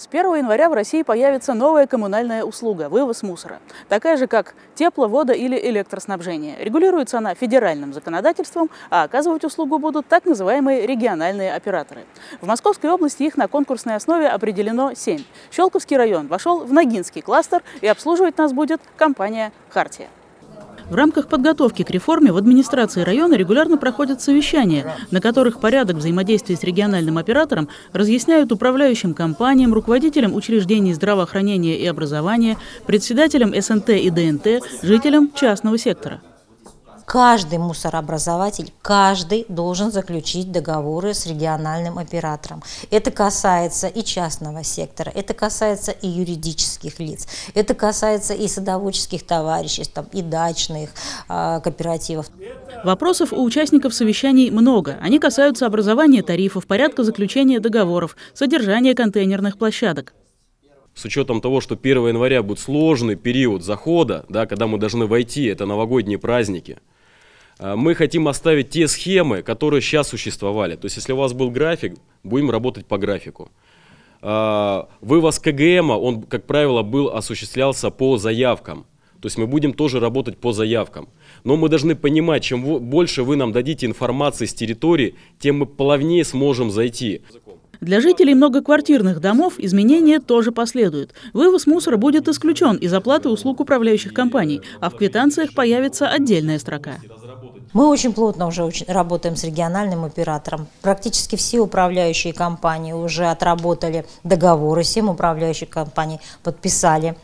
С 1 января в России появится новая коммунальная услуга – вывоз мусора. Такая же, как тепло, вода или электроснабжение. Регулируется она федеральным законодательством, а оказывать услугу будут так называемые региональные операторы. В Московской области их на конкурсной основе определено 7. Щелковский район вошел в Ногинский кластер и обслуживать нас будет компания «Хартия». В рамках подготовки к реформе в администрации района регулярно проходят совещания, на которых порядок взаимодействия с региональным оператором разъясняют управляющим компаниям, руководителям учреждений здравоохранения и образования, председателям СНТ и ДНТ, жителям частного сектора каждый мусорообразователь, каждый должен заключить договоры с региональным оператором. Это касается и частного сектора, это касается и юридических лиц, это касается и садоводческих товариществ, и дачных э, кооперативов. Вопросов у участников совещаний много. Они касаются образования тарифов, порядка заключения договоров, содержания контейнерных площадок с учетом того, что 1 января будет сложный период захода, да, когда мы должны войти, это новогодние праздники – мы хотим оставить те схемы, которые сейчас существовали. То есть, если у вас был график, будем работать по графику. А, вывоз КГМ, он, как правило, был, осуществлялся по заявкам. То есть мы будем тоже работать по заявкам. Но мы должны понимать, чем больше вы нам дадите информации с территории, тем мы плавнее сможем зайти. Для жителей многоквартирных домов изменения тоже последуют. Вывоз мусора будет исключен из оплаты услуг управляющих компаний, а в квитанциях появится отдельная строка. Мы очень плотно уже очень работаем с региональным оператором. Практически все управляющие компании уже отработали договоры, 7 управляющих компаний подписали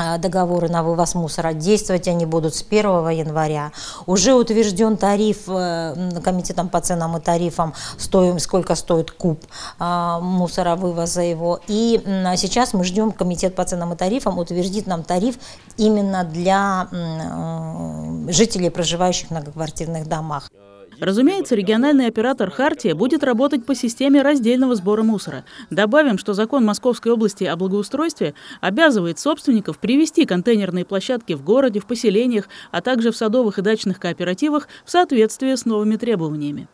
а, договоры на вывоз мусора. Действовать они будут с 1 января. Уже утвержден тариф э, комитетом по ценам и тарифам, стоим, сколько стоит куб а, мусора, вывоза его. И сейчас мы ждем комитет по ценам и тарифам утвердит нам тариф именно для э, жителей, проживающих в многоквартирных домах. Разумеется, региональный оператор «Хартия» будет работать по системе раздельного сбора мусора. Добавим, что закон Московской области о благоустройстве обязывает собственников привести контейнерные площадки в городе, в поселениях, а также в садовых и дачных кооперативах в соответствии с новыми требованиями.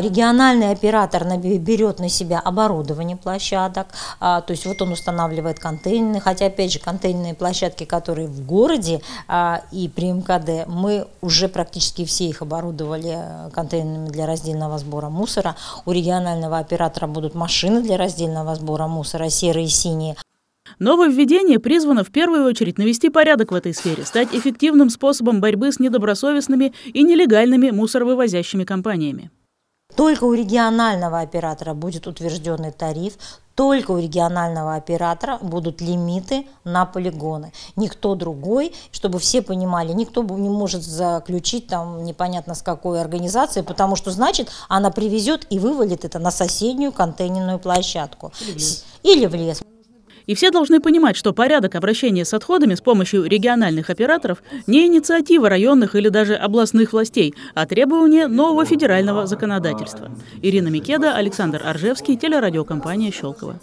Региональный оператор берет на себя оборудование площадок, а, то есть вот он устанавливает контейнеры, хотя опять же контейнерные площадки, которые в городе а, и при МКД, мы уже практически все их оборудовали э, контейнерами для раздельного сбора мусора. У регионального оператора будут машины для раздельного сбора мусора, серые и синие. Нововведение призвано в первую очередь навести порядок в этой сфере, стать эффективным способом борьбы с недобросовестными и нелегальными мусоровывозящими компаниями. Только у регионального оператора будет утвержденный тариф, только у регионального оператора будут лимиты на полигоны. Никто другой, чтобы все понимали, никто не может заключить там непонятно с какой организацией, потому что значит она привезет и вывалит это на соседнюю контейнерную площадку. Или в лес. Или в лес. И все должны понимать, что порядок обращения с отходами с помощью региональных операторов не инициатива районных или даже областных властей, а требование нового федерального законодательства. Ирина Микеда, Александр Аржевский, телерадиокомпания «Щелково».